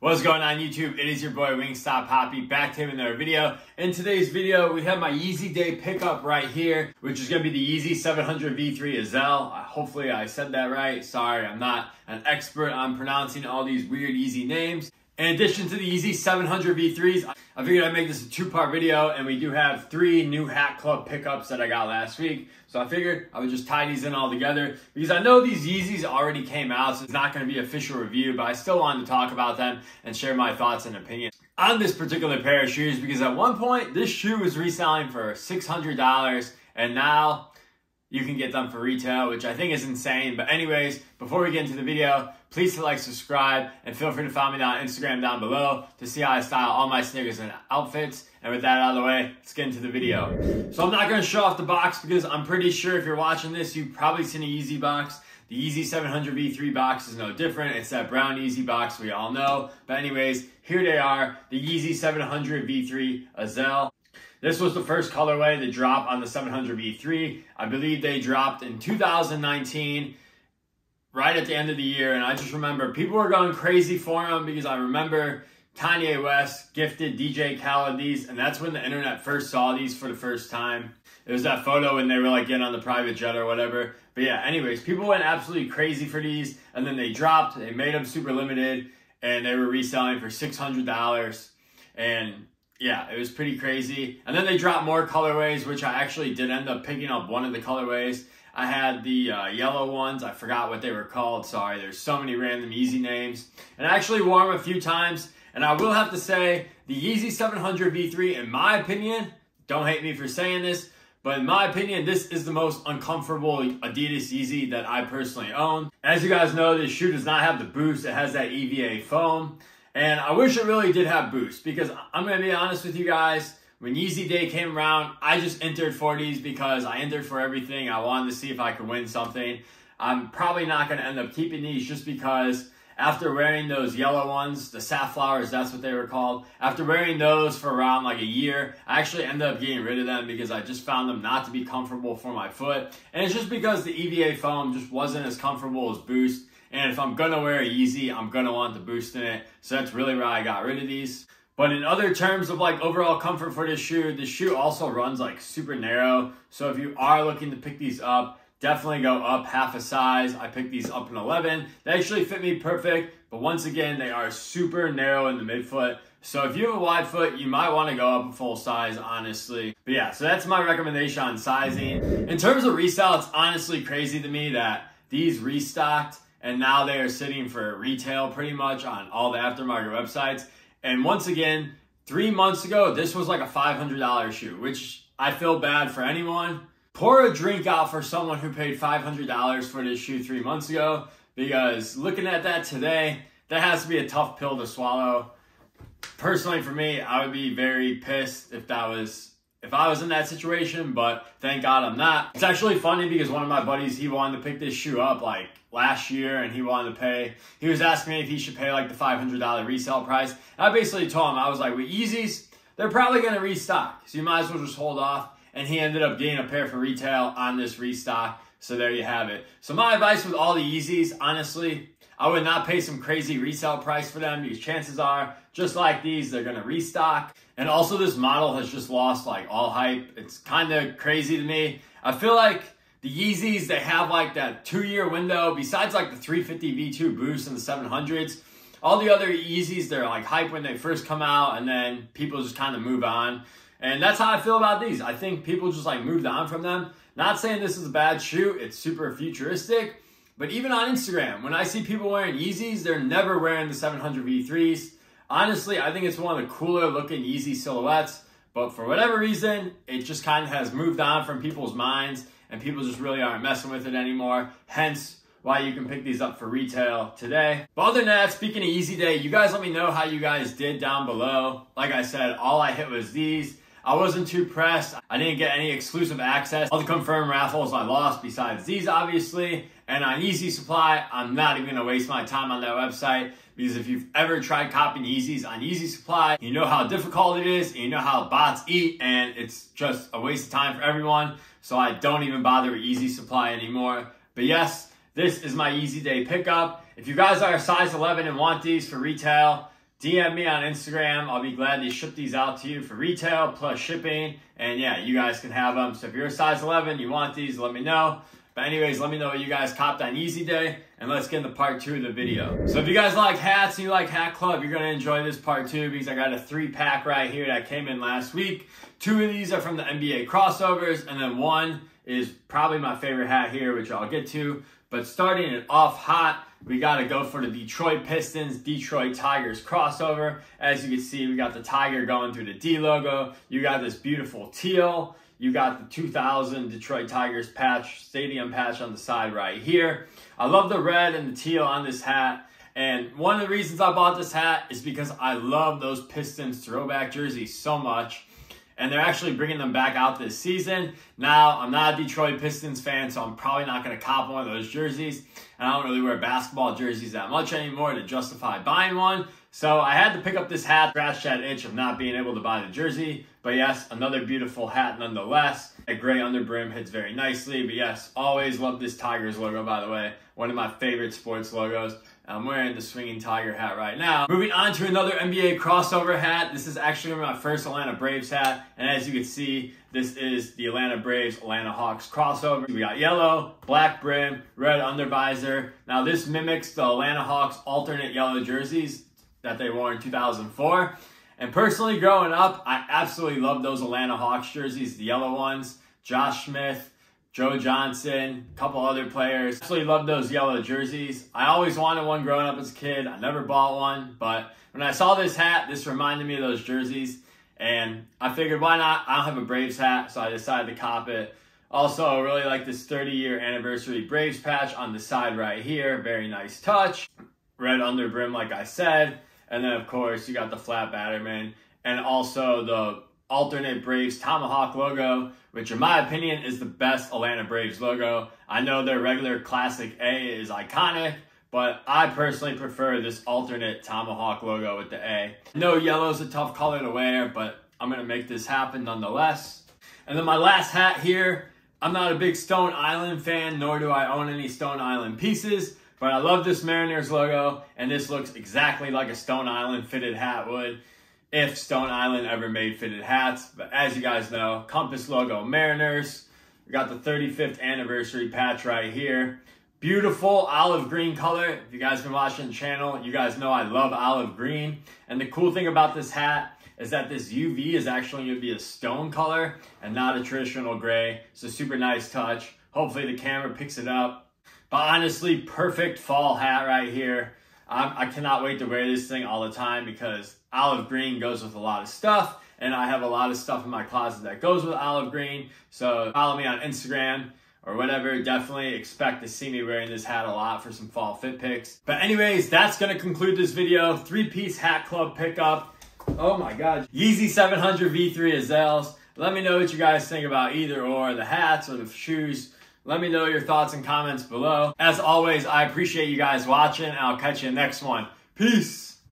What's going on YouTube? It is your boy Wingstop Papi back to him in another video. In today's video, we have my Yeezy Day pickup right here, which is going to be the Yeezy 700 V3 Azael. Hopefully I said that right. Sorry, I'm not an expert on pronouncing all these weird Yeezy names. In addition to the Yeezy 700 V3s, I figured I'd make this a two-part video, and we do have three new Hat Club pickups that I got last week. So I figured I would just tie these in all together, because I know these Yeezys already came out, so it's not going to be official review, but I still wanted to talk about them and share my thoughts and opinions on this particular pair of shoes, because at one point, this shoe was reselling for $600, and now you can get them for retail, which I think is insane. But anyways, before we get into the video, please hit like, subscribe, and feel free to follow me on Instagram down below to see how I style all my sneakers and outfits. And with that out of the way, let's get into the video. So I'm not gonna show off the box because I'm pretty sure if you're watching this, you've probably seen a Yeezy box. The Yeezy 700 V3 box is no different. It's that brown Yeezy box we all know. But anyways, here they are, the Yeezy 700 V3 Azael. This was the first colorway to drop on the 700 V3. I believe they dropped in 2019, right at the end of the year. And I just remember people were going crazy for them because I remember Kanye West gifted DJ Khaled these, and that's when the internet first saw these for the first time. It was that photo when they were like getting on the private jet or whatever. But yeah, anyways, people went absolutely crazy for these, and then they dropped. They made them super limited, and they were reselling for six hundred dollars. And yeah, it was pretty crazy. And then they dropped more colorways, which I actually did end up picking up one of the colorways. I had the uh, yellow ones. I forgot what they were called. Sorry, there's so many random Yeezy names. And I actually wore them a few times. And I will have to say, the Yeezy 700 V3, in my opinion, don't hate me for saying this, but in my opinion, this is the most uncomfortable Adidas Yeezy that I personally own. As you guys know, this shoe does not have the boost. It has that EVA foam. And I wish it really did have boost because I'm going to be honest with you guys. When Yeezy Day came around, I just entered for these because I entered for everything. I wanted to see if I could win something. I'm probably not going to end up keeping these just because after wearing those yellow ones, the safflowers, that's what they were called. After wearing those for around like a year, I actually ended up getting rid of them because I just found them not to be comfortable for my foot. And it's just because the EVA foam just wasn't as comfortable as Boost. And if I'm gonna wear Yeezy, I'm gonna want the boost in it. So that's really why I got rid of these. But in other terms of like overall comfort for this shoe, the shoe also runs like super narrow. So if you are looking to pick these up, definitely go up half a size. I picked these up in 11. They actually fit me perfect, but once again, they are super narrow in the midfoot. So if you have a wide foot, you might want to go up a full size, honestly. But yeah, so that's my recommendation on sizing. In terms of resale, it's honestly crazy to me that these restocked and now they are sitting for retail pretty much on all the aftermarket websites. And once again, three months ago, this was like a $500 shoe, which I feel bad for anyone. Pour a drink out for someone who paid $500 for this shoe three months ago, because looking at that today, that has to be a tough pill to swallow. Personally, for me, I would be very pissed if that was if I was in that situation, but thank God I'm not. It's actually funny because one of my buddies, he wanted to pick this shoe up like last year and he wanted to pay, he was asking me if he should pay like the $500 resale price. And I basically told him, I was like, with Yeezys, they're probably going to restock. So you might as well just hold off. And he ended up getting a pair for retail on this restock. So there you have it. So my advice with all the Yeezys, honestly, I would not pay some crazy resale price for them because chances are, just like these, they're going to restock. And also this model has just lost like all hype. It's kind of crazy to me. I feel like the Yeezys, they have like that two year window. Besides like the 350 V2 Boost and the 700s, all the other Yeezys, they're like hype when they first come out and then people just kind of move on. And that's how I feel about these. I think people just like moved on from them. Not saying this is a bad shoe, it's super futuristic. But even on Instagram, when I see people wearing Yeezys, they're never wearing the 700 V3s. Honestly, I think it's one of the cooler looking Yeezy silhouettes. But for whatever reason, it just kind of has moved on from people's minds and people just really aren't messing with it anymore. Hence, why you can pick these up for retail today. But other than that, speaking of Yeezy Day, you guys let me know how you guys did down below. Like I said, all I hit was these. I wasn't too pressed. I didn't get any exclusive access. All the confirmed raffles I lost besides these, obviously. And on Yeezy Supply, I'm not even gonna waste my time on that website because if you've ever tried copying Yeezys on Yeezy Supply, you know how difficult it is, and you know how bots eat, and it's just a waste of time for everyone. So I don't even bother with Yeezy Supply anymore. But yes, this is my Yeezy Day pickup. If you guys are a size 11 and want these for retail, DM me on Instagram. I'll be glad to ship these out to you for retail plus shipping. And yeah, you guys can have them. So if you're a size 11, you want these, let me know. But anyways, let me know what you guys copped on Yeezy Day, and let's get into part two of the video. So if you guys like hats and you like Hat Club, you're gonna enjoy this part two because I got a three pack right here that came in last week. Two of these are from the NBA crossovers, and then one is probably my favorite hat here, which I'll get to. But starting it off hot, we got to go for the Detroit Pistons, Detroit Tigers crossover. As you can see, we got the tiger going through the D logo. You got this beautiful teal. You got the 2000 Detroit Tigers patch, stadium patch on the side right here. I love the red and the teal on this hat. And one of the reasons I bought this hat is because I love those Pistons throwback jerseys so much. And they're actually bringing them back out this season. Now, I'm not a Detroit Pistons fan, so I'm probably not going to cop one of those jerseys. And I don't really wear basketball jerseys that much anymore to justify buying one. So I had to pick up this hat, scratch that itch of not being able to buy the jersey. But yes, another beautiful hat nonetheless. A gray underbrim hits very nicely. But yes, always love this Tigers logo, by the way. One of my favorite sports logos. I'm wearing the swinging tiger hat right now. Moving on to another NBA crossover hat. This is actually my first Atlanta Braves hat. And as you can see, this is the Atlanta Braves Atlanta Hawks crossover. We got yellow, black brim, red undervisor. Now this mimics the Atlanta Hawks alternate yellow jerseys that they wore in 2004. And personally, growing up, I absolutely love those Atlanta Hawks jerseys, the yellow ones. Josh Smith, Joe Johnson, a couple other players. Absolutely love those yellow jerseys. I always wanted one growing up as a kid. I never bought one, but when I saw this hat, this reminded me of those jerseys. And I figured, why not? I don't have a Braves hat, so I decided to cop it. Also, I really like this 30 year anniversary Braves patch on the side right here. Very nice touch. Red under brim, like I said. And then, of course, you got the flat Batterman and also the alternate Braves Tomahawk logo, which in my opinion is the best Atlanta Braves logo. I know their regular classic A is iconic, but I personally prefer this alternate Tomahawk logo with the A. No yellow is a tough color to wear, but I'm gonna make this happen nonetheless. And then my last hat here, I'm not a big Stone Island fan, nor do I own any Stone Island pieces, but I love this Mariners logo, and this looks exactly like a Stone Island fitted hat would if Stone Island ever made fitted hats. But as you guys know, Compass logo Mariners. We got the 35th anniversary patch right here. Beautiful olive green color. If you guys been watching the channel, you guys know I love olive green. And the cool thing about this hat is that this UV is actually to be a stone color and not a traditional gray. It's a super nice touch. Hopefully the camera picks it up. But honestly, perfect fall hat right here. I, cannot wait to wear this thing all the time because olive green goes with a lot of stuff. And I have a lot of stuff in my closet that goes with olive green. So follow me on Instagram or whatever. Definitely expect to see me wearing this hat a lot for some fall fit pics. But anyways, that's going to conclude this video. Three-piece hat club pickup. Oh my God. Yeezy 700 V3 Azaels. Let me know what you guys think about either or the hats or the shoes. Let me know your thoughts and comments below. As always, I appreciate you guys watching. I'll catch you in the next one. Peace.